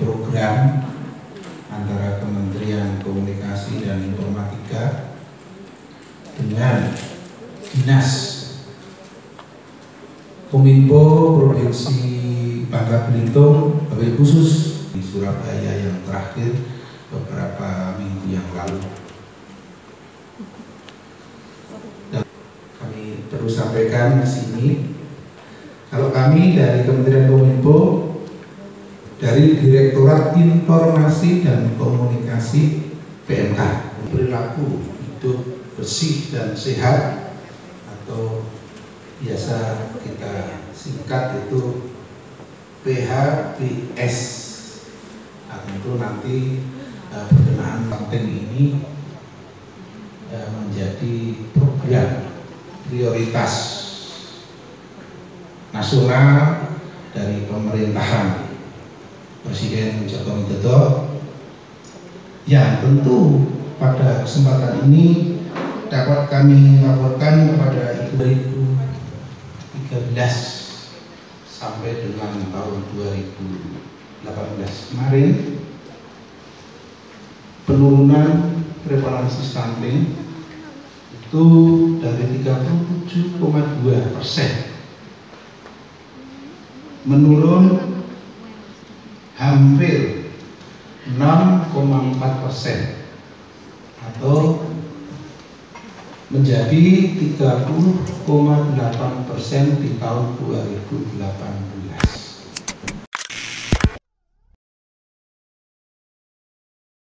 program antara Kementerian Komunikasi dan Informatika dengan Dinas Kominfo Provinsi Bangka Belitung, lebih khusus di Surabaya yang terakhir beberapa minggu yang lalu. Dan kami terus sampaikan di sini, kalau kami dari Kementerian Kominfo dari Direktorat Informasi dan Komunikasi PMK perilaku hidup bersih dan sehat atau biasa kita singkat itu PHBS nah, tentu nanti uh, berkenaan penting ini uh, menjadi program prioritas nasional dari pemerintahan Presiden Joko Widodo. Yang tentu pada kesempatan ini dapat kami laporkan kepada Ibu 2013 sampai dengan tahun 2018 kemarin penurunan prevalensi stunting itu dari 37,2 persen menurun hampir 6,4 persen atau menjadi 30,8 persen di tahun 2018.